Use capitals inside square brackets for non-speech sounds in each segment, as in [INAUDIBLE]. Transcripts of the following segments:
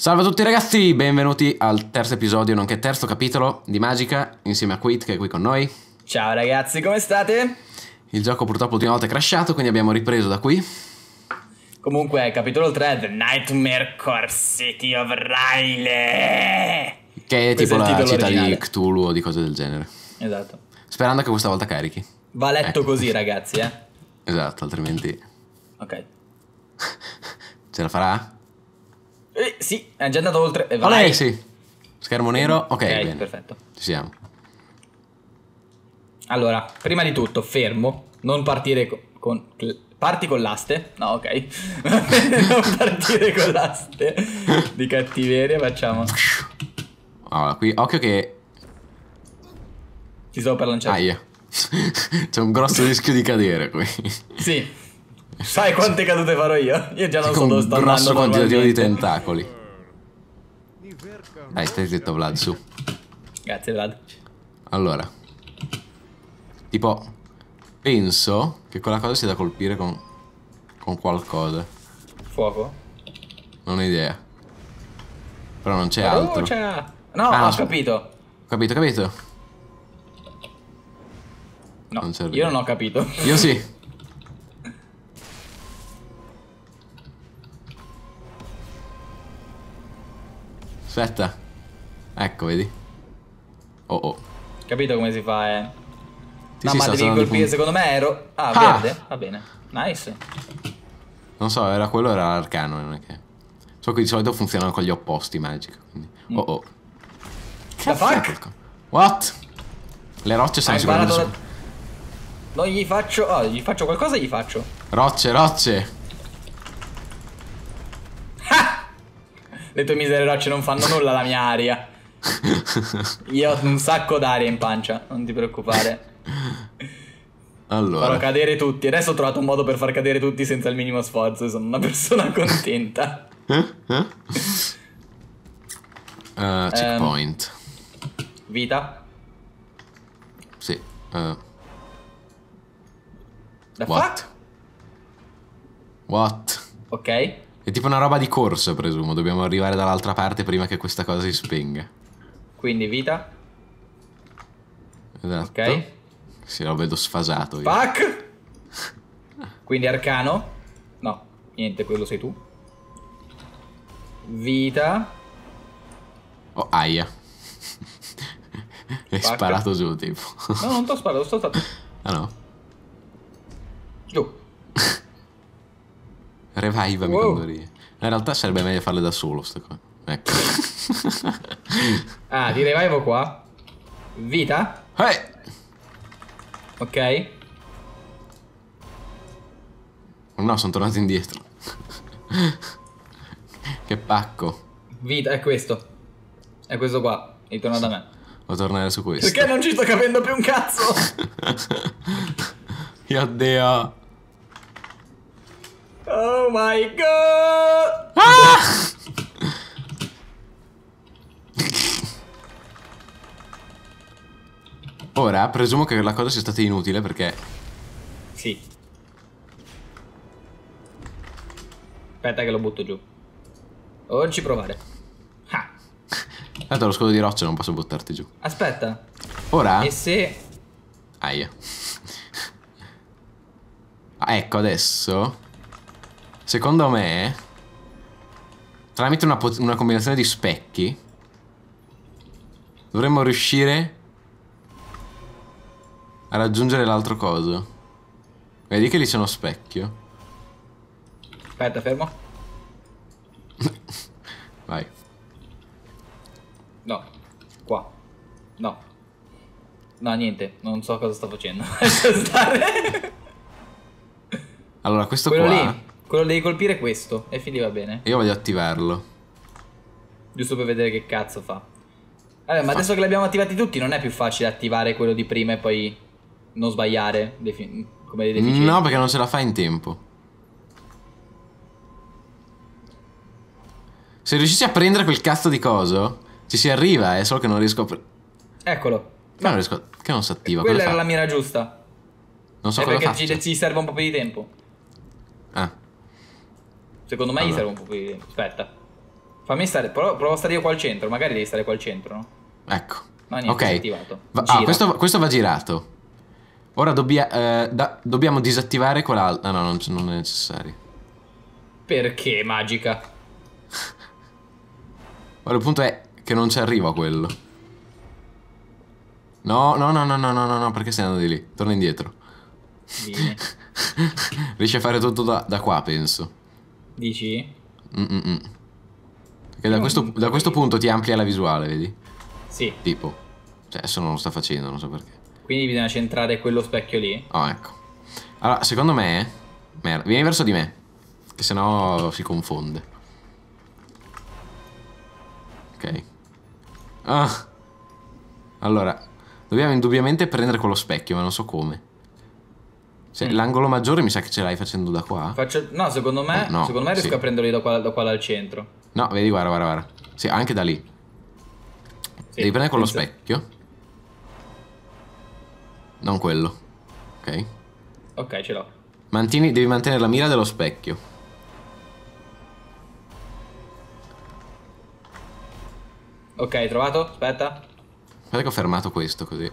Salve a tutti ragazzi, benvenuti al terzo episodio, nonché terzo capitolo di Magica, insieme a Quit che è qui con noi. Ciao ragazzi, come state? Il gioco purtroppo l'ultima volta è crashato, quindi abbiamo ripreso da qui. Comunque, capitolo 3, The Nightmare Core City of Riley. Che è Questo tipo è la città originale. di Cthulhu o di cose del genere. Esatto. Sperando che questa volta carichi. Va letto Ecco. così, ragazzi, eh. Esatto, altrimenti Ok. [LAUGHS] ce la farà? Eh, sì, è già andato oltre. E Oh, vai. sì. Schermo nero, ok, Ok, bene. perfetto. Ci siamo. Allora, prima di tutto, fermo. Non partire co- con... Parti con l'aste? No, ok. [LAUGHS] non partire con l'aste di cattiveria, facciamo. Allora, qui, occhio che... Ti stavo per lanciare. Aia. [LAUGHS] C'è un grosso rischio di cadere qui. Sì. Sai quante cadute farò io? Io già non so dove un sto andando grosso quantitativo di tentacoli. Dai, stai zitto Vlad, su. Grazie, Vlad. Allora. Tipo, penso che quella cosa sia da colpire con, con qualcosa. Fuoco. Non ho idea. Però non c'è altro. Oh, c'è... No, Ah, ho capito. Capito, capito? No, Non io non ho capito. Io sì. [LAUGHS] Aspetta. Ecco, vedi? Oh oh. capito come si fa, eh? Sì, no, sì, ma devi colpire, punti. secondo me ero... Ah, Ah! verde? Va bene. Nice. Non so, era quello era l'arcano, non è che. So che di solito funzionano con gli opposti magico, quindi. Mm. Oh oh. The fuck? What? Le rocce sono sicuramente su- Non gli faccio... Oh, gli faccio qualcosa gli faccio. Rocce, rocce. Le tue misere rocce non fanno nulla alla mia aria. Io ho un sacco d'aria in pancia, non ti preoccupare. Farò Allora. cadere tutti. Adesso ho trovato un modo per far cadere tutti senza il minimo sforzo. Sono una persona [LAUGHS] contenta. Uh, checkpoint. Vita. Sì. uh, The what? fuck? What? Ok. È tipo una roba di corsa, presumo. Dobbiamo arrivare dall'altra parte prima che questa cosa si spenga. Quindi vita. Esatto. Ok. Sì, lo vedo sfasato. io. Fuck. [LAUGHS] Quindi arcano. No, niente, quello sei tu. Vita. Oh, aia. [LAUGHS] Spacca. sparato giù, tipo. No, non t'ho sparato, sto stato ah no. giù. Revivami Wow. quando rie. In realtà sarebbe meglio farle da solo, sta cosa. Ecco. [LAUGHS] Ah, ti revivo qua. Vita. Eh! Ok. Oh no, sono tornato indietro. [LAUGHS] che pacco. Vita, è questo. È questo qua. Ritorna da me. Devo tornare su questo. Perché non ci sto capendo più un cazzo? [LAUGHS] Io Dio. Oh my god. Ora, presumo che la cosa sia stata inutile perché... Sì. Aspetta che lo butto giù. Non ci provare. Ah, Tanto lo scudo di roccia non posso buttarti giù. aspetta. Ora... E se... Aia. Ah, ecco, adesso... Secondo me... Tramite una, una combinazione di specchi... Dovremmo riuscire... A raggiungere l'altro coso. Vedi che lì c'è uno specchio? Aspetta, fermo. [LAUGHS] Vai. No. Qua. No. No, niente. Non so cosa sto facendo. [LAUGHS] [LAUGHS] Allora, questo Quello qua... lì. Quello devi colpire questo. E fini va bene. Io voglio attivarlo. Giusto per vedere che cazzo fa. Vabbè, ma adesso che li abbiamo attivati tutti, non è più facile attivare quello di prima e poi non sbagliare come dei deficienti. No, perché non ce la fa in tempo. Se riuscissi a prendere quel cazzo di coso, ci si arriva, è solo che non riesco a... Eccolo. Che non riesco... Che non si attiva? Quella era fa? la mira giusta. Non so è cosa perché faccia. ci, ci serve un po' più di tempo. Ah, Secondo me gli Allora. serve un po' più di. Aspetta. Fammi stare, provo, provo a stare io qua al centro, magari devi stare qua al centro, no? Ecco. No, niente, ok. Va- ah, questo, questo va girato. Ora dobbia- eh, da- dobbiamo disattivare quell'altro. Ah no, non, non è necessario. Perché magica? [LAUGHS] Ora il punto è che non ci arriva quello. No, no, no, no, no, no, no, no, perché stai andando di lì? Torna indietro. [LAUGHS] Riesci a fare tutto da, da qua, penso. Dici? Mm-mm-mm. Perché da questo, da questo punto ti amplia la visuale, vedi? Sì. Tipo. Cioè, adesso non lo sta facendo, non so perché. Quindi bisogna centrare quello specchio lì. Oh, ecco. Allora, secondo me... Merda, vieni verso di me. Che sennò si confonde. Ok. Ah. Allora, dobbiamo indubbiamente prendere quello specchio, ma non so come. Se, Mm. L'angolo maggiore mi sa che ce l'hai facendo da qua. Faccio... No, secondo me, Eh, no, secondo me riesco sì. a prenderli da qua, da qua dal centro. No, vedi, guarda, guarda, guarda. Sì, anche da lì. Sì, Devi prendere quello penso- specchio. Non quello. Ok. Ok, ce l'ho. Mantieni, devi mantenere la mira dello specchio. Ok, trovato? Aspetta. Guarda che ho fermato questo così.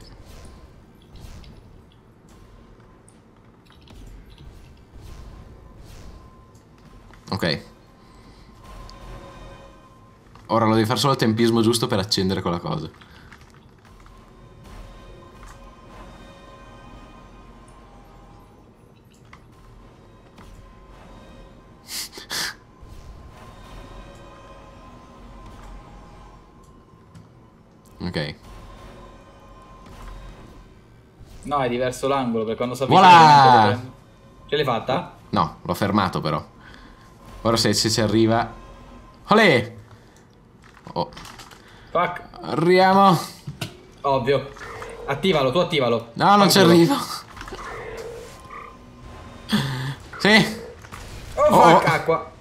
Ok. Ora lo devi fare solo al tempismo giusto per accendere quella cosa. [LAUGHS] Ok. No, è diverso l'angolo, perché quando si Voilà! avvicina prendo. Ce l'hai fatta? No, l'ho fermato però. Ora se, se ci arriva... Olè! Oh, Fuck. arriviamo! Ovvio. Attivalo, tu attivalo. No, non ci arrivo. Sì. Oh, Oh, fuck, oh. acqua.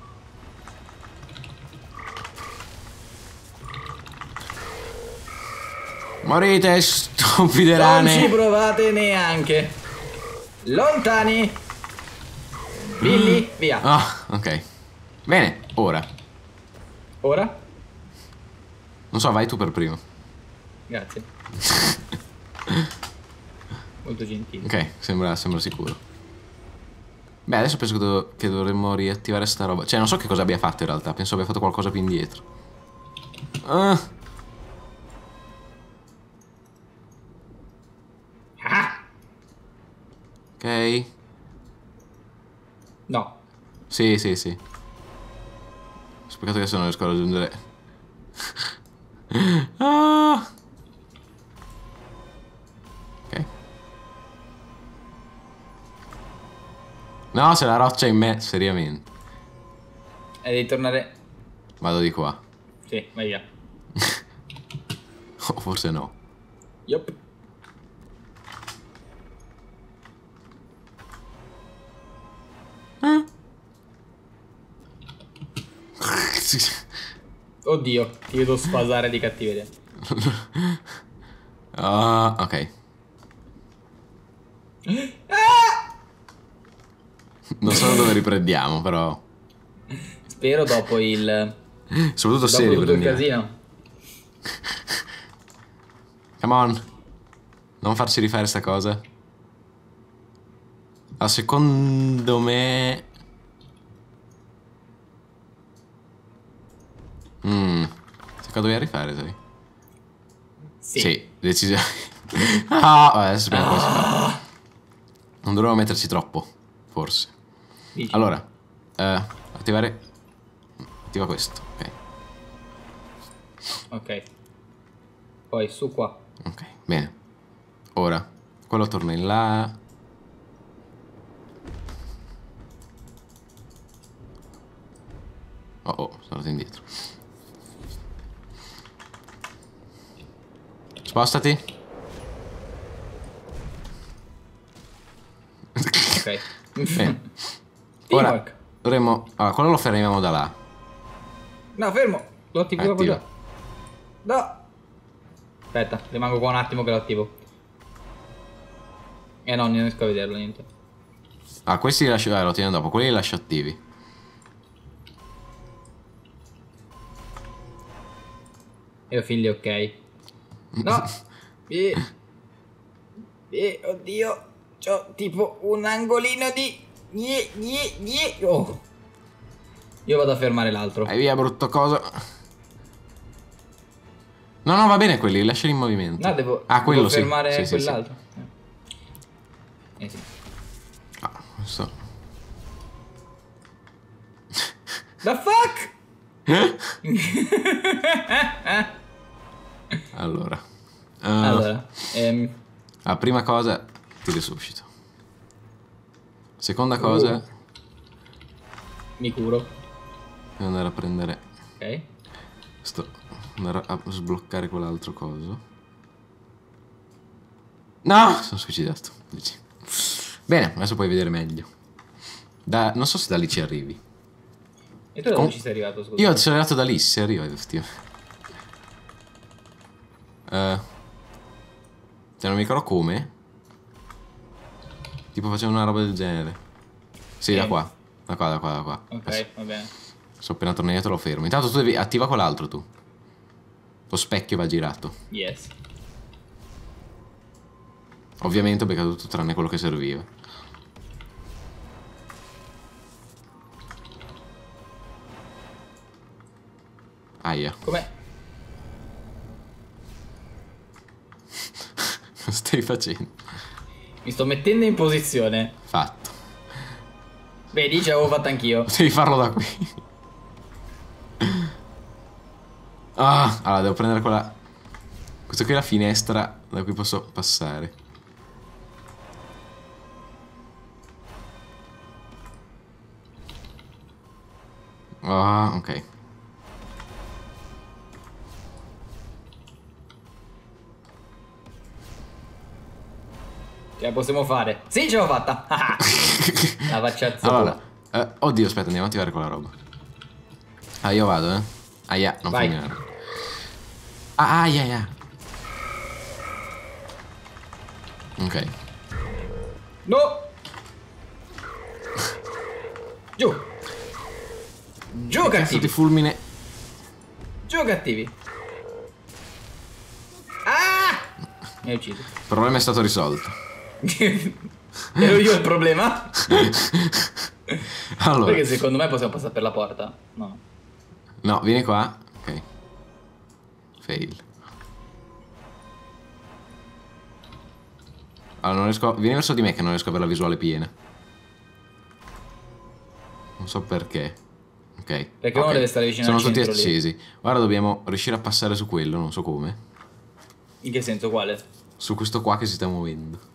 Morite, stupide Non ci rane. provate neanche. Lontani. Billy, via. Ah, ok. Bene, ora. Ora? Non so, vai tu per primo. Grazie. Molto gentile. Ok, sembra, sembra sicuro. Beh, adesso penso che, do- che dovremmo riattivare sta roba. Cioè, non so che cosa abbia fatto in realtà. Penso abbia fatto qualcosa più indietro. Ah, Ah! ok. No. Sì, sì, sì. Peccato che adesso non riesco a raggiungere. [LAUGHS] ah. Ok. No, c'è la roccia in me, seriamente. E devi tornare. Vado di qua. Sì, vai via. [LAUGHS] O forse no. Yup. Oddio, ti vedo sfasare di cattiveria. [LAUGHS] Ah, ok. Non so dove riprendiamo, però. Spero dopo il. Soprattutto se Dopo il riprendiamo. casino. Come on. Non farci rifare sta cosa. Ah, secondo me... Mmm. Cosa dobbiamo rifare, sai? Sì. decisamente. [LAUGHS] ah, vabbè, adesso sappiamo come si fa. Non dovremmo metterci troppo, forse. Dici. Allora, eh, attivare... Attiva questo, ok. Ok. Poi su qua. Ok, bene. Ora, quello torna in là. Oh, oh, sono andato indietro. Spostati. Ok. Bene. [LAUGHS] Ora, dovremmo... Ah, quello lo fermiamo da là. No, fermo. Lo attivo Attiva. già. No. Aspetta, rimango qua un attimo che lo attivo. Eh no, non riesco a vederlo, niente. Ah, questi li lascio... Ah, lo teniamo dopo. Quelli li lascio attivi. E ho figli ok. No! E... E... Oddio! C'ho tipo un angolino di... Nie, nie, nie. Oh. Io vado a fermare l'altro. Vai via, brutto coso. No, no, va bene quelli, lasciali in movimento. No, devo, ah, quello devo fermare Sì, sì, sì. quell'altro. Eh sì. Ah, questo. The fuck? [LAUGHS] [LAUGHS] Allora. Uh, Allora, ehm, La prima cosa, ti resuscito. Seconda cosa, Uh. mi curo. devo andare a prendere Ok. sto andare a sbloccare quell'altro coso. No, sono suicidato. Bene, adesso puoi vedere meglio. Da- non so se da lì ci arrivi. E tu da Com- dove ci sei arrivato, scusa? Io sono arrivato da lì, si arriva effettivamente. Eh, cioè non mi ricordo come. Tipo facendo una roba del genere. Sì, da Eh. qua. Da qua, da qua, da qua. Ok, Adesso, va bene. sono appena tornato lo fermo. Intanto tu devi attiva quell'altro tu. Lo specchio va girato. Yes. Ovviamente ho beccato tutto tranne quello che serviva. Aia. Com'è? Cosa [LAUGHS] stai facendo? Mi sto mettendo in posizione. Fatto. Vedi, ce l'avevo fatta anch'io. [LAUGHS] Devi farlo da qui. Ah, allora devo prendere quella... Questa qui è la finestra da cui posso passare. Ah, ok. Ce la possiamo fare. Sì, ce l'ho fatta. Ah, [LAUGHS] La facciazza Allora, eh, oddio, aspetta, andiamo a attivare quella roba. Ah, io vado, eh. Aia, non Vai. fulminare. Ah, aia, aia. Ok. No! Giù! Giù di cattivi! fulmine. Giù cattivi! Ah! Mi hai ucciso. Il problema è stato risolto. [LAUGHS] Ero io il problema? [LAUGHS] Allora, Perché secondo me possiamo passare per la porta. No. no, vieni qua. Ok. Fail. Allora, non riesco. Vieni verso di me che non riesco a avere la visuale piena. Non so perché. Ok. Perché uno ok. deve stare vicino Sono tutti centro lì. accesi. Ora dobbiamo riuscire a passare su quello, non so come. In che senso? Quale? Su questo qua che si sta muovendo.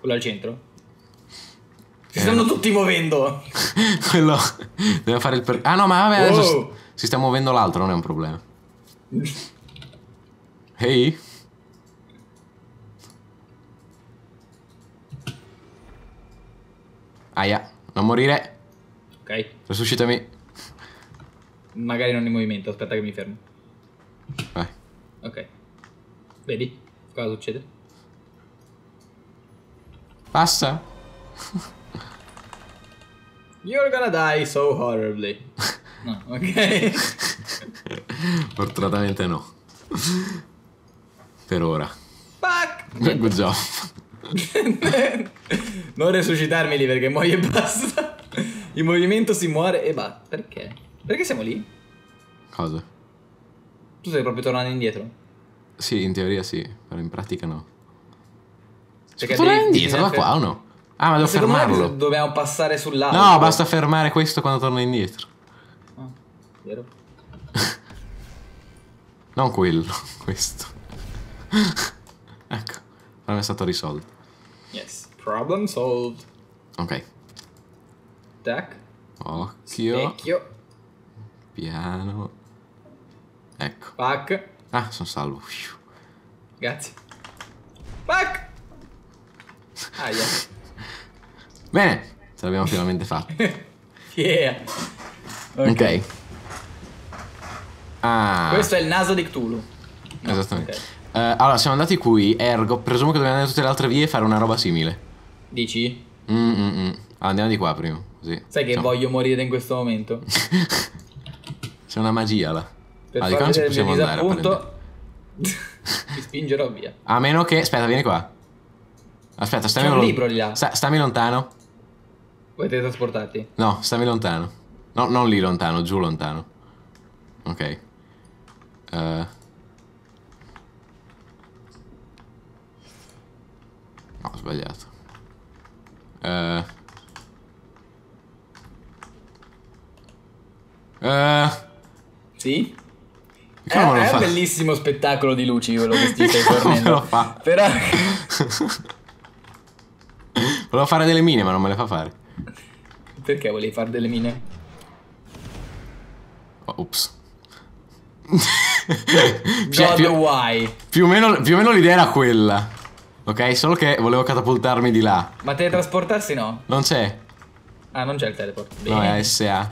Quello al centro? Si Eh. stanno tutti muovendo! [LAUGHS] quello. Dobbiamo fare il per. Ah no, ma vabbè, adesso Wow. s- si sta muovendo l'altro, non è un problema. Ehi? Aia, non morire. Ok. Resuscitami. Magari non in movimento, aspetta che mi fermo. Vai. Ok. Vedi? Cosa succede? Passa. You're gonna die so horribly. No, ok. Fortunatamente no. Per ora. Fuck! Good job. non resuscitarmi lì perché muoio e basta. In movimento si muore e va. Perché? Perché siamo lì? Cosa? Tu stai proprio tornando indietro? Sì, in teoria sì, però in pratica no. Perché tornare devi- indietro da qua o no? Ah, ma devo Secondo fermarlo. dobbiamo passare sull'altro. No, basta fermare questo quando torna indietro. Ah, vero? [LAUGHS] Non quello, [LAUGHS] questo. [LAUGHS] ecco, non è stato risolto. Yes. Problem solved. Ok, Tac. occhio, Vecchio. piano. Ecco. Fuck. Ah, sono salvo. Grazie. Fuck. Aia. Bene, ce l'abbiamo finalmente fatta. [LAUGHS] Yeah. Ok. Ah, Questo è il naso di Cthulhu. No, esattamente. ok. Eh, allora, siamo andati qui, ergo, presumo che dobbiamo andare tutte le altre vie e fare una roba simile. Dici? Mm, mm, mm. Ah, andiamo di qua prima, così. Sai che Insomma, voglio morire in questo momento? [LAUGHS] C'è una magia là. Per Ah, di qua non ci possiamo andare a disappunto, [LAUGHS] ti spingerò via. A meno che... Aspetta, vieni qua. Aspetta, stammi C'è un lon- libro lì là. Sta- stammi lontano. Vuoi teletrasportarti? No, stammi lontano. No, non lì lontano, giù lontano. Ok. Eh. No, ho sbagliato. Eh. Eh. Sì? Lo è un bellissimo spettacolo di luci quello che stai [LAUGHS] fornendo. Però... [LAUGHS] Volevo fare delle mine, ma non me le fa fare. Perché volevi fare delle mine? Oh, Ops. [LAUGHS] God Cioè, più, why? più o meno, più o meno l'idea era quella. Ok, solo che volevo catapultarmi di là. Ma teletrasportarsi no? Non c'è. Ah, non c'è il teleport. No, Bene. è SA.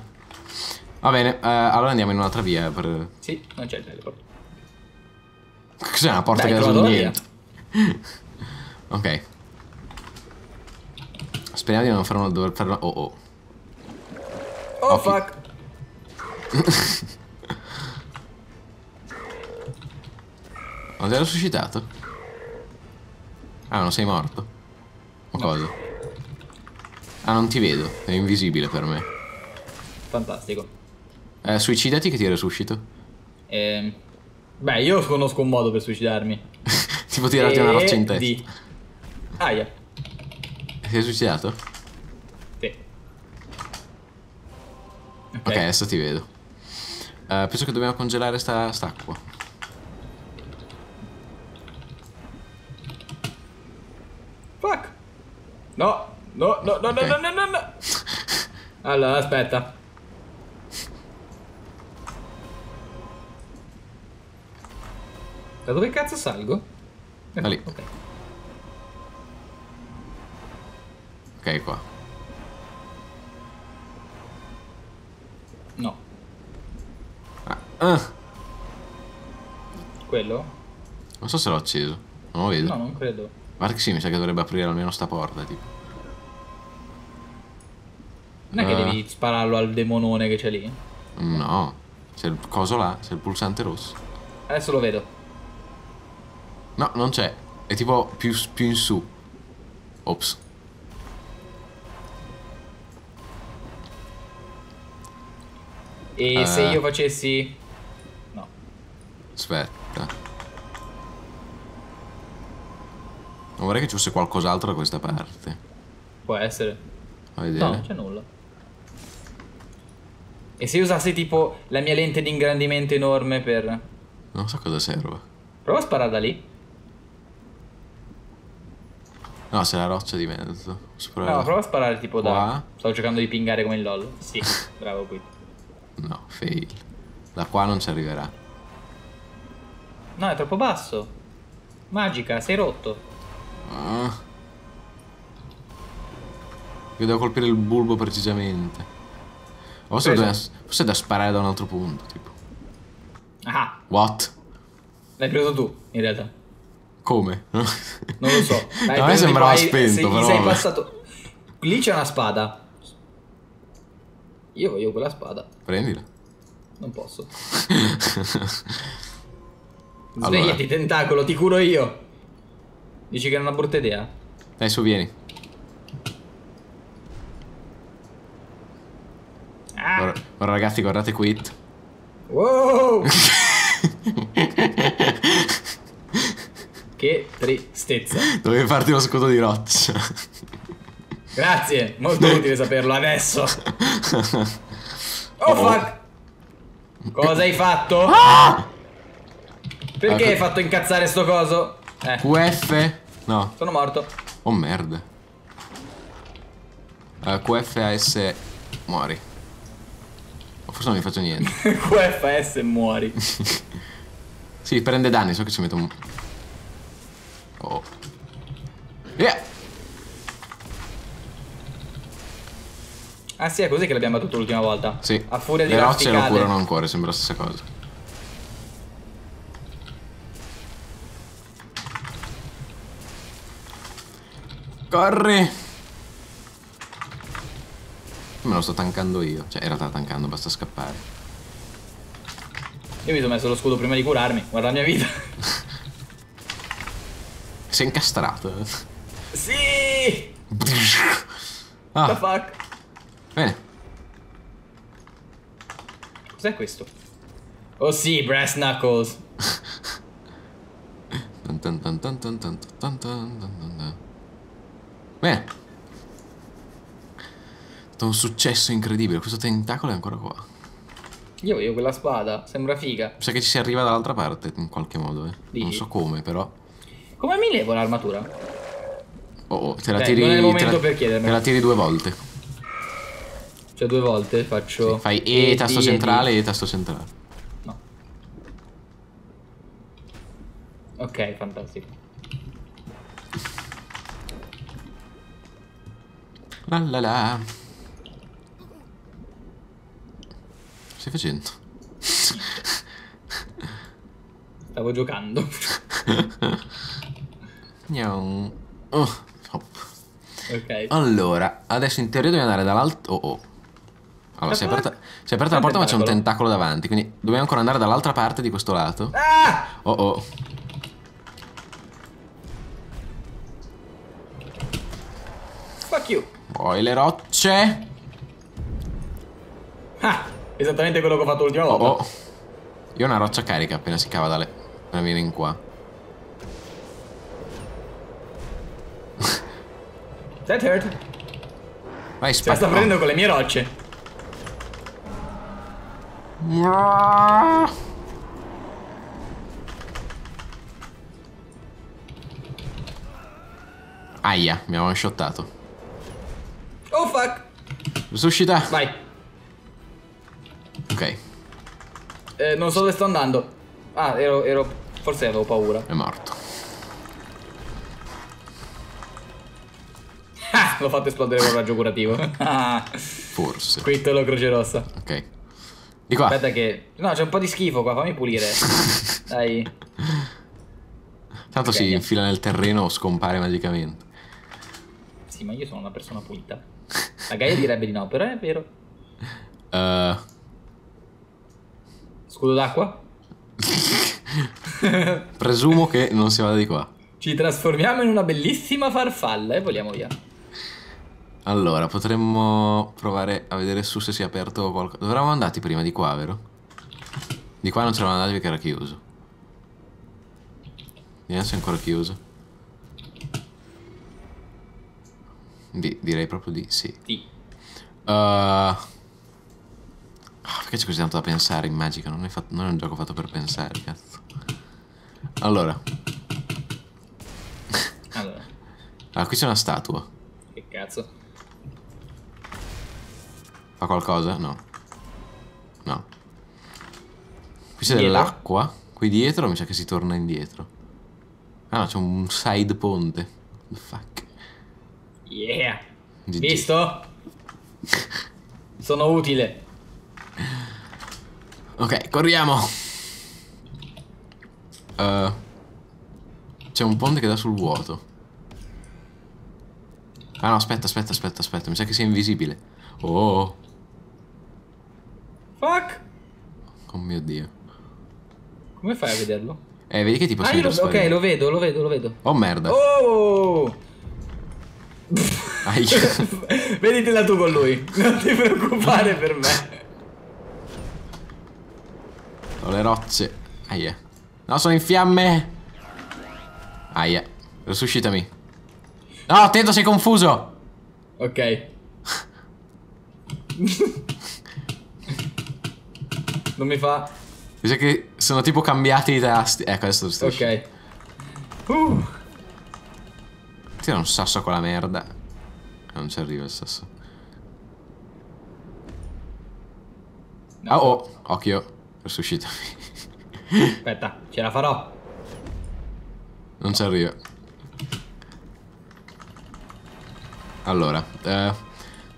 Va bene, eh, allora andiamo in un'altra via per... Sì, non c'è il teleport. Cos'è una porta Dai, che dà sul niente? [LAUGHS] ok. Speriamo di non fare una... dover fare una... Oh oh. Oh Occhi. fuck. [LAUGHS] Non ti ero suscitato? Ah, non sei morto? O cosa? Ah, non ti vedo. È invisibile per me. Fantastico. Eh, suicidati che ti resuscito. Ehm, Beh, io conosco un modo per suicidarmi. [LAUGHS] tipo tirarti una roccia in testa. Di... Aia. Ti sei suicidato? Sì. Ok, adesso ti vedo. Eh, penso che dobbiamo congelare sta, st'acqua. Fuck. No, no, no, no, Ok. no, no, no, no. Allora, aspetta. Da dove cazzo salgo? Da lì. Ok. Ok, qua. No, Ah, ah, quello? non so se l'ho acceso. Non lo vedo. No, non credo. Guarda che sì, mi sa che dovrebbe aprire almeno sta porta, tipo. Non è che Eh. devi spararlo al demonone che c'è lì? No. C'è il coso là, c'è il pulsante rosso. Adesso lo vedo. No, non c'è. È tipo più, più in su. Ops. E Eh. se io facessi... No. Aspetta. Non vorrei che ci fosse qualcos'altro da questa parte. Può essere. No, non c'è nulla. E se usassi tipo la mia lente di ingrandimento enorme per... Non so cosa serva. Prova a sparare da lì. No, c'è la roccia di mezzo. Provare No, da- prova a sparare tipo da... Qua? Stavo cercando di pingare come il LOL. Sì, [LAUGHS] bravo qui. No, fail. Da qua non ci arriverà. No, è troppo basso. Magica, sei rotto. Ah. Io devo colpire il bulbo precisamente. O Forse, dobbiamo- forse è da sparare da un altro punto, tipo. Ah, What? l'hai preso tu, in realtà. Come? [LAUGHS] Non lo so. a me sembrava hai- spento, però. sei passato... Lì c'è una spada. Io voglio quella spada. Prendila. Non posso. [LAUGHS] Allora. Svegliati, tentacolo, ti curo io. Dici che è una brutta idea? Su, vieni. Ah, Ora, ora, ragazzi, guardate quit. wow! [LAUGHS] che tristezza. Dovevi farti lo scudo di roccia. Grazie, molto utile saperlo adesso. Oh fuck! Cosa hai fatto? Perché Ah, hai fatto incazzare sto coso? Eh, QF? No. sono morto. Oh merda. Eh, QFAS muori. O forse non mi faccio niente. [LAUGHS] QFS muori. Sì, prende danni, so che ci metto un... Oh. Yeah! Ah sì, è così che l'abbiamo battuto l'ultima volta. Sì. A furia di Le rocce lo curano ancora, sembra la stessa cosa. Corri! Me lo sto tankando io. Cioè, in realtà tankando, basta scappare. Io mi sono messo lo scudo prima di curarmi. Guarda la mia vita. Sei incastrato. sì! Ah, The fuck? Cos'è questo? Oh sì, Brass Knuckles. Beh. Un successo incredibile. Questo tentacolo è ancora qua. Io voglio quella spada. Sembra figa. Sa che ci si arriva dall'altra parte in qualche modo. Eh. Non so come, però. Come mi levo l'armatura? Oh, te la Dai, tiri. Non è il momento la, per chiedermi. Te la tiri due volte. Cioè due volte faccio... Sì, fai E, tasto D, centrale D. e tasto centrale. No. Ok, fantastico. La la la. Stai facendo? Stavo giocando. Oh, ok. Allora, adesso in teoria dobbiamo andare dall'altro. Oh oh. Allora, si è aperta, si è aperta la porta, ma c'è un tentacolo davanti. Quindi dobbiamo ancora andare dall'altra parte di questo lato. Ah! Oh oh. Fuck you. Poi le rocce. Ah! Esattamente quello che ho fatto l'ultima Oh volta. oh. Io ho una roccia carica appena si cava dalle. Appena viene in qua. That hurt. Vai, Se la sta prendendo con le mie rocce. Aia, mi avevano shottato. Oh fuck. Resuscita. Vai. Ok, Eh, non so dove sto andando. Ah, ero, ero... Forse avevo paura. è morto. Ah, [LAUGHS] l'ho fatto esplodere con raggio curativo. [LAUGHS] Forse. Quitto la croce rossa. Ok. Di qua. Aspetta che... No, c'è un po' di schifo qua, fammi pulire. [LAUGHS] Dai. Tanto Ok, si andiamo. infila nel terreno o scompare magicamente. Sì, ma io sono una persona pulita. La Gaia direbbe di no, però è vero. Eh, Scudo d'acqua? [LAUGHS] presumo che non si vada di qua. Ci trasformiamo in una bellissima farfalla e voliamo via. Allora, potremmo provare a vedere su se si è aperto qualcosa. Dove eravamo andati prima? Di qua, vero? Di qua non c'eravamo andati perché era chiuso. Vediamo se è ancora chiuso. Di- direi proprio di sì. Sì. Uh, ah, perché c'è così tanto da pensare in magica? Non non è un gioco fatto per pensare, cazzo. Allora, Allora, ah, qui c'è una statua. che cazzo. Fa qualcosa? No. No. Qui c'è dell'acqua. Qui dietro mi sa che si torna indietro. Ah no, c'è un side ponte. The fuck. Yeah. GG. Visto? Sono utile. Ok, corriamo. Eh, c'è un ponte che dà sul vuoto. Ah no, aspetta, aspetta, aspetta, aspetta. Mi sa che sia invisibile. Oh, Fuck. oh mio dio. Come fai a vederlo? Eh, vedi che tipo Ah, lo, ok, lo vedo, lo vedo, lo vedo. Oh merda. Oh! [LAUGHS] Veditela tu con lui. Non ti preoccupare per me. Ho le rocce. Aia. No, sono in fiamme. Aia. Resuscitami. No, attento, sei confuso. Ok. [LAUGHS] non mi fa. Mi sa che sono tipo cambiati i tasti. Ecco, adesso sto Ok. Uh. Tira un sasso con la merda. Non ci arriva il sasso. No. Ah, oh, occhio. Resuscitami. Aspetta, ce la farò. Non ci arriva. Allora, eh,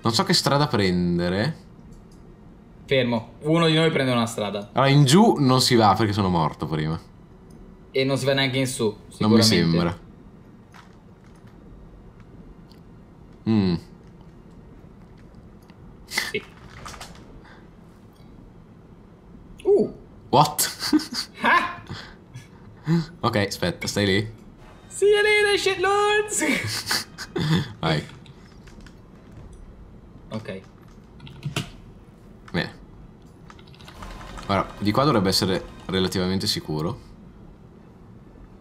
non so che strada prendere. Fermo. Uno di noi prende una strada. Allora, in giù non si va perché sono morto prima. E non si va neanche in su. Non mi sembra. Mm. Sì. Uh. What? Ah! [LAUGHS] ok, aspetta, stai lì. See you later, shitlords! Vai. ok. Bene. Ora, di qua dovrebbe essere relativamente sicuro.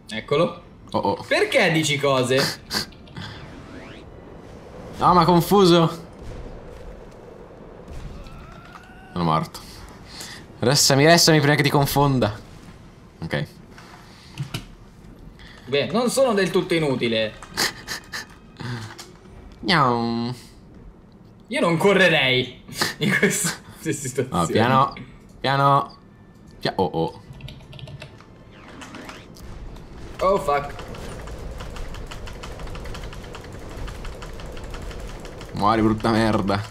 Eccolo. Oh oh. Perché dici cose? [LAUGHS] No, ma confuso. Sono morto. Restami, restami prima che ti confonda. Ok. Beh, non sono del tutto inutile. [LAUGHS] Io non correrei [LAUGHS] in questa situazione. No, piano. Piano. Pia oh oh. Oh fuck. Muori brutta merda.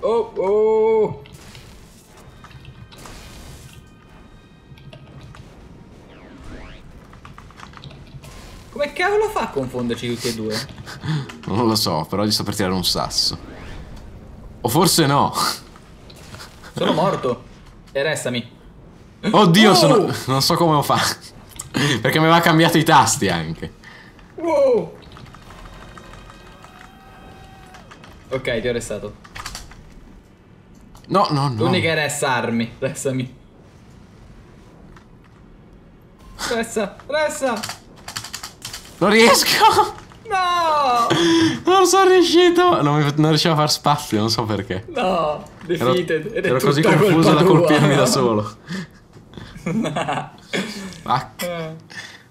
Oh oh. Come cavolo fa a confonderci tutti e due? [LAUGHS] Non lo so, però gli sto per tirare un sasso. O forse no. Sono morto. E restami. Oddio, Oh! sono... non so come lo fa. Perché mi aveva cambiato i tasti anche. Wow. Ok, ti ho restato. No, no, no. L'unica è ressarmi. Restami. Resta, resta. Non riesco. No! Non sono riuscito. Non, mi- non riuscivo a far spazio, non so perché. No! Ero, Defeated. ed è ero così confuso da colpirmi da solo. Fuck. [LAUGHS] Eh.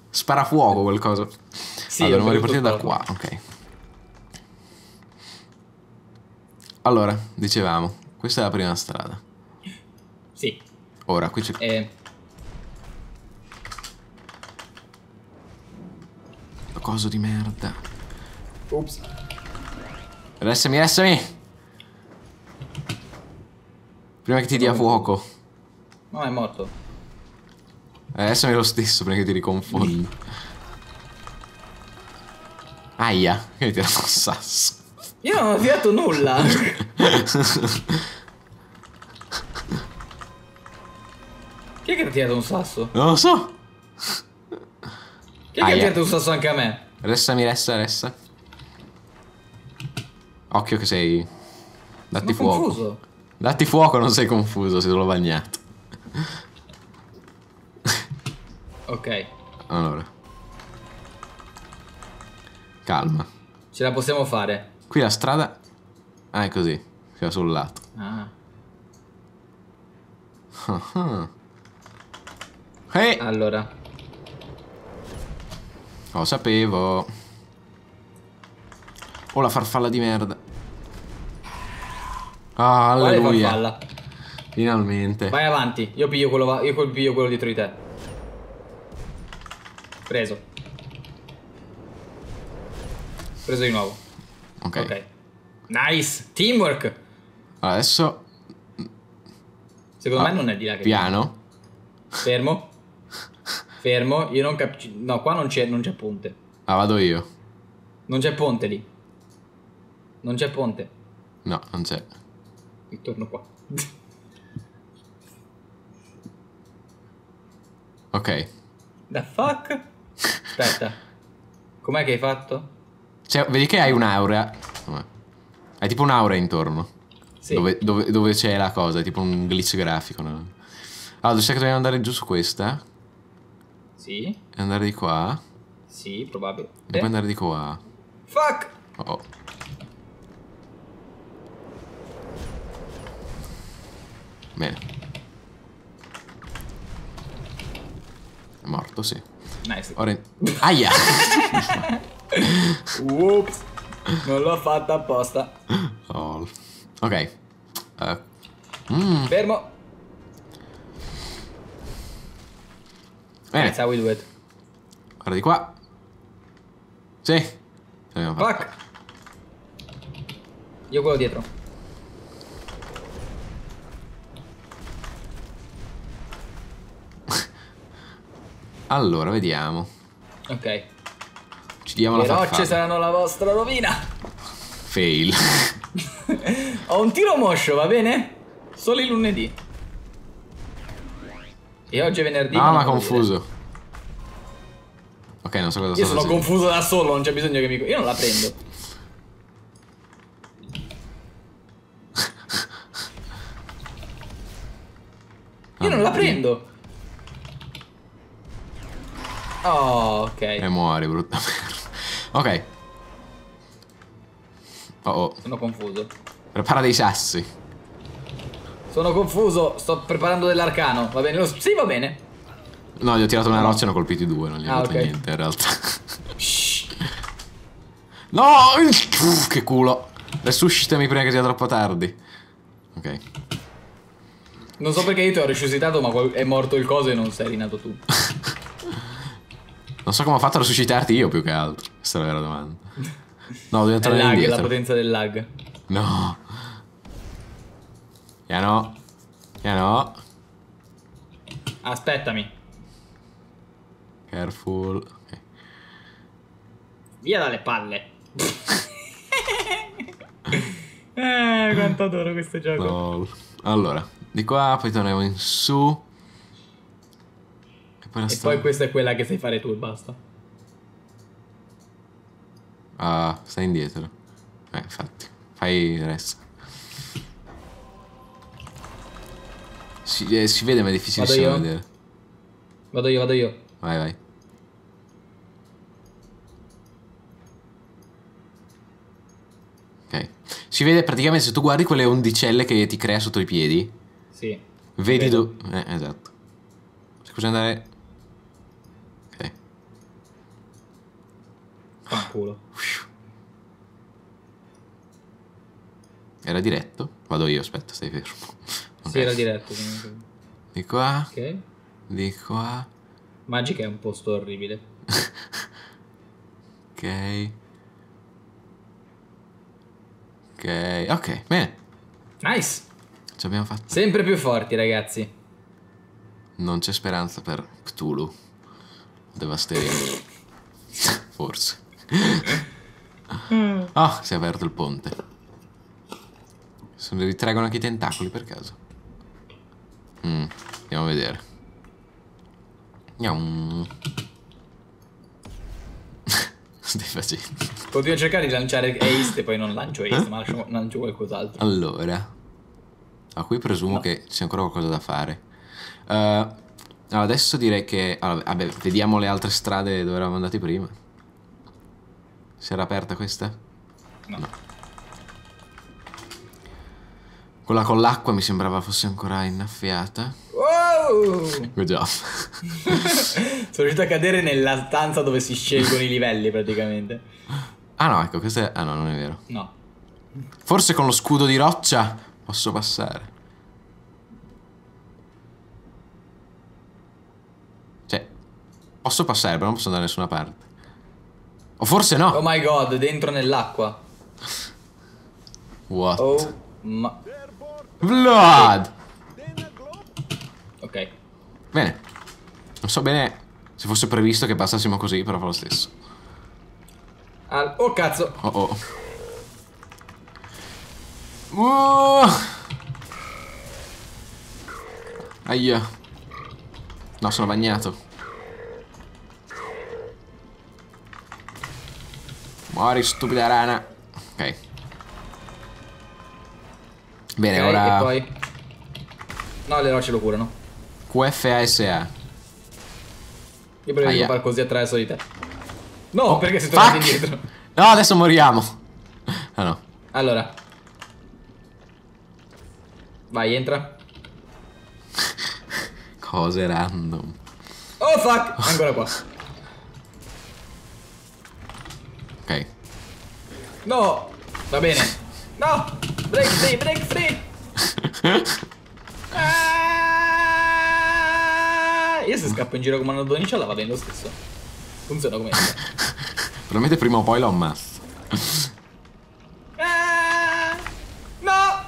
Spara fuoco qualcosa. Sì, allora, capito ripartire da qua. qua, ok. Allora, dicevamo, questa è la prima strada. Sì. Ora, qui c'è... Eh, Coso di merda. Ops. Restami, restami! Prima che ti dia fuoco. No, è morto. Eh, restami lo stesso prima che ti riconfondi. Aia, che mi tirato un sasso. Io non ho tirato nulla. [LAUGHS] Chi è che ha tirato un sasso? Non lo so. Chi è che ha Aia. tirato un sasso anche a me? Restami, resta, resta. Occhio che sei... Datti Sono fuoco. confuso. Datti fuoco, non sei confuso, sei solo bagnato. Ok. Allora. Calma. Ce la possiamo fare. Qui la strada... Ah, è così. Va sul lato. Ah. Ah. Ehi! Allora. Lo sapevo. Oh, la farfalla di merda. Ah, alleluia. Finalmente. Vai avanti. Io piglio quello, va- io piglio quello dietro di te. Preso. Preso di nuovo. Ok. Ok. Nice. Teamwork. Adesso Secondo Ah, me non è di là che piano. Fermo. Fermo. Io non capisco. No, qua non c'è, non c'è ponte. Ah, vado io. Non c'è ponte lì. Non c'è ponte. No, non c'è. Torno qua. Ok. The fuck? Aspetta. Com'è che hai fatto? Cioè, vedi che hai un'aurea. Com'è? Hai tipo un'aurea intorno. Sì. Dove, dove- dove c'è la cosa, è tipo un glitch grafico. no? Allora, sai che dobbiamo andare giù su questa? Sì. E andare di qua. Sì, probabile. E poi andare di qua. Fuck! Oh, oh. Bene. È morto, sì. Nice. Ora... Aia! [LAUGHS] Ups. Non l'ho fatta apposta. Oh. Ok. Eh, mm, Fermo. bene. That's how we do it. Guarda di qua. Sì. Fuck. Io quello dietro. Allora, vediamo. Ok. Ci diamo Le la rocce farfalla. saranno la vostra rovina. Fail. [LAUGHS] Ho un tiro moscio, va bene? Solo il lunedì. E oggi è venerdì. No, non ma confuso. Ok, non so cosa. Io sono facendo. confuso da solo, non c'è bisogno che mi. Io non la prendo. [LAUGHS] Io non la Ah, prendo. Oh, ok. E muori, brutta [LAUGHS] merda. Ok. Oh oh. Sono confuso. Prepara dei sassi. Sono confuso. Sto preparando dell'arcano. Va bene? Lo- Sì, va bene. No, gli ho tirato una roccia e ne ho colpiti due, non gli ho Ah, fatto ok. niente in realtà. Shh. No! Uff, che culo. Resuscitami prima che sia troppo tardi. Ok. Non so perché io ti ho resuscitato, ma è morto il coso e non sei rinato tu. [LAUGHS] Non so come ho fatto a resuscitarti io più che altro. Questa è la vera domanda. No, devo tornare lag, la indietro. potenza del lag. No. Ya no. Ya no. Aspettami. Careful. Ok. Via dalle palle. [LAUGHS] eh, quanto adoro questo gioco. Lol. Allora, di qua poi torniamo in su. E sta- poi questa è quella che sai fare tu e basta. Ah, stai indietro. Eh, infatti. Fai il resto. Si, eh, si vede ma è difficilissimo Vado vedere. Vado io, vado io. Vai, vai. Ok. Si vede praticamente se tu guardi quelle ondicelle che ti crea sotto i piedi. Sì. Vedi dove. Eh, esatto. Scusa andare. Fanculo. Era diretto? Vado io, aspetta, stai fermo. Ok. Sì, era diretto. comunque. Di qua, Ok. di qua. Magic è un posto orribile. [LAUGHS] Ok. Ok, ok, bene. Nice. Ci abbiamo fatto. Sempre più forti, ragazzi. Non c'è speranza per Cthulhu. Devasterino. [LAUGHS] Forse. [LAUGHS] Ah, si è aperto il ponte. Se ne ritraggono anche i tentacoli per caso. Mm, andiamo a vedere. Andiamo. [LAUGHS] Stai facendo? Continuo a cercare di lanciare Ace e poi non lancio Ace, ma lascio- lancio qualcos'altro. Allora. A qui presumo che c'è ancora qualcosa da fare. Allora, adesso direi che. allora, vabbè, vediamo le altre strade dove eravamo andati prima. Si era aperta questa? No. Quella con l'acqua mi sembrava fosse ancora innaffiata. Wow! Good job. [LAUGHS] Sono riuscito a cadere nella stanza dove si scelgono i livelli praticamente. ah no, ecco, questa è. Ah no, non è vero. No. Forse con lo scudo di roccia posso passare. Cioè, posso passare, però non posso andare da nessuna parte. O forse no. Oh my god, dentro nell'acqua. What? Oh ma... Blood! Ok. Bene. Non so bene se fosse previsto che passassimo così, però fa lo stesso. Al- Oh cazzo. Oh oh. Uh! Aia. No, sono bagnato. Muori, stupida rana. Ok. Bene, Ok, ora E poi... No, le rocce lo curano. QFASA. Io preferisco far così attraverso di te. No, perché sei tornato Fuck! indietro. No, adesso moriamo. [LAUGHS] Ah no. Allora. Vai, entra. [LAUGHS] Cose random. Oh fuck! Ancora qua. [LAUGHS] Ok. No! Va bene. No! Break free, break free! Ah! Io se scappo in giro come una donnicella va bene lo stesso. Funziona come Probabilmente prima o poi lo ammazzo. ah! No!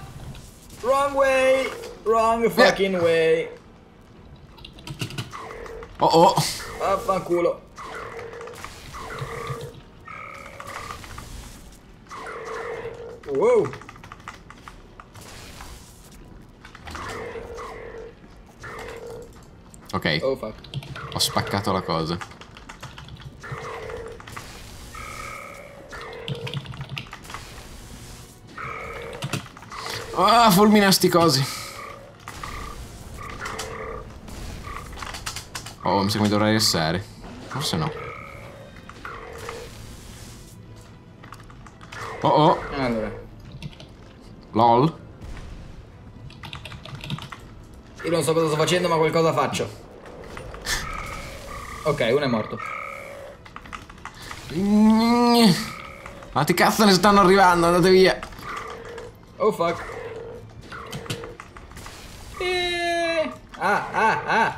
Wrong way! Wrong fucking way! Oh oh. Vaffanculo. Wow. Ok, Oh ho spaccato la cosa. Ah, fulmina sti cosi. Oh, mi sa che mi dovrei essere. Forse no. Oh oh. Lol. Io non so cosa sto facendo, ma qualcosa faccio. Ok, uno è morto. Ma ti cazzo ne stanno arrivando, andate via. Oh fuck. Eh. Ah, ah, ah.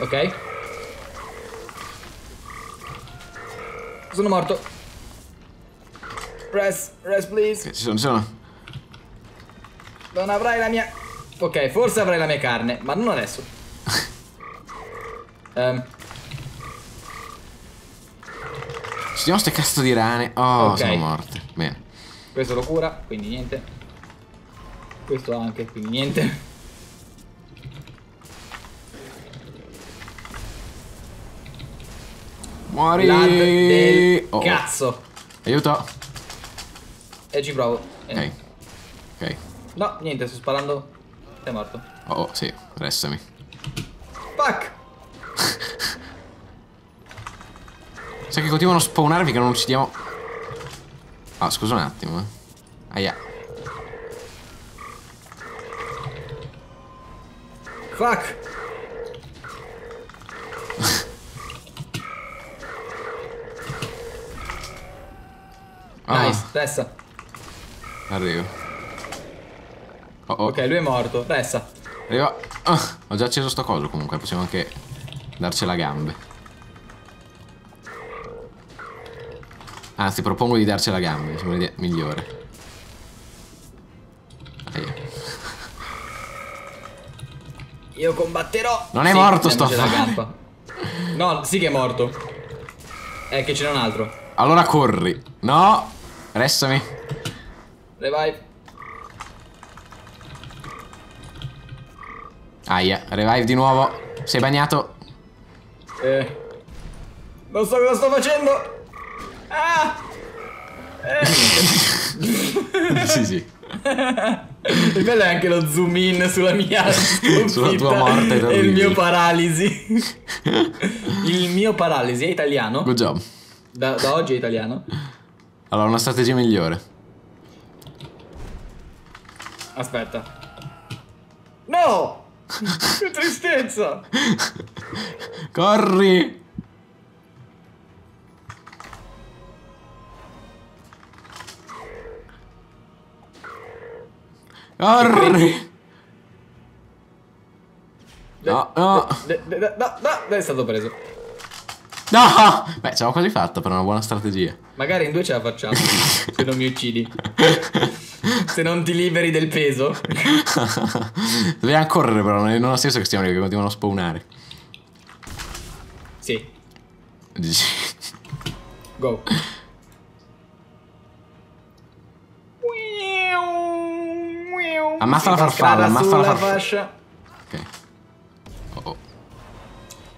Ok. Sono morto. Rest, rest please. Ci sono, ci sono. Non avrai la mia... Ok, forse avrai la mia carne, ma non adesso. [LAUGHS] Ehm, Ci sono ste cazzo di rane. Oh, Ok. sono morte. Bene. questo lo cura, quindi niente. Questo anche, quindi niente. Muori. Del oh. cazzo. Aiuto. E ci provo. Ok. Ok. No, niente, sto sparando. Sei morto. Oh, oh, sì, restami. Fuck! [LAUGHS] Sai che continuano a spawnare finché non uccidiamo. Ah, scusa un attimo, eh. Aia. Fuck! [LAUGHS] Ah, Nice, resta. Arrivo. Oh, oh. Ok, lui è morto. Resta. Arrivo. Ah, ho già acceso sto coso comunque, possiamo anche darcela gambe. Anzi, propongo di darcela gambe, mi sembra l'idea migliore. Io combatterò. Non è morto, sto gappa. No, sì che è morto. È che ce n'è un altro. Allora corri. No! Restami. Revive. Aia, revive di nuovo. Sei bagnato. Eh. Non so cosa sto facendo. Ah! [LAUGHS] sì, sì. Il bello è anche lo zoom in sulla mia [LAUGHS] Sulla tua morte e il mio paralisi. [LAUGHS] il mio paralisi è italiano. Good job. Da, da oggi è italiano. Allora, una strategia migliore. Aspetta. No! [LAUGHS] che tristezza! Corri! Corri! No, no, De- de- de- no, no, è stato preso. no! Beh, ce l'ho quasi fatta per una buona strategia. Magari in due ce la facciamo. [LAUGHS] se non mi uccidi. [LAUGHS] Se non ti liberi del peso. [LAUGHS] Dobbiamo correre però, non ha senso che stiamo lì, che continuano a spawnare. Sì. Go. Ammazza la farfalla, ammazza la farfalla. fascia. Ok. Oh, oh.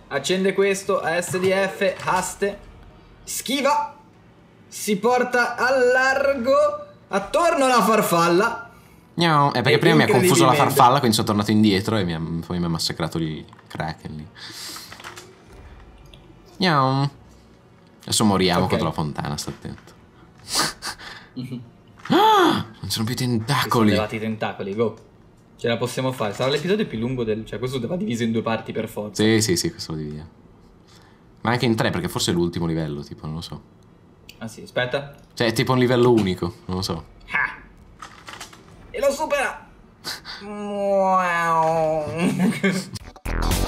Accende questo, ASDF, haste. Schiva. Si porta al largo. Attorno alla farfalla. Gnau. Eh, perché prima mi ha confuso la farfalla, quindi sono tornato indietro e mi ha, poi mi ha massacrato il kraken lì. Gnau. Adesso moriamo Ok. contro la fontana, sta attento. [GASPS] Ah, non sono più sono tentacoli. levati i tentacoli, go. Ce la possiamo fare. Sarà l'episodio più lungo del. Cioè, questo va diviso in due parti per forza. Sì, sì, sì, questo lo dividiamo. Ma anche in tre, perché forse è l'ultimo livello, tipo, non lo so. Ah sì, aspetta. Cioè, è tipo un livello unico, non lo so. Ah. E lo supera. [LAUGHS] Wow. [LAUGHS]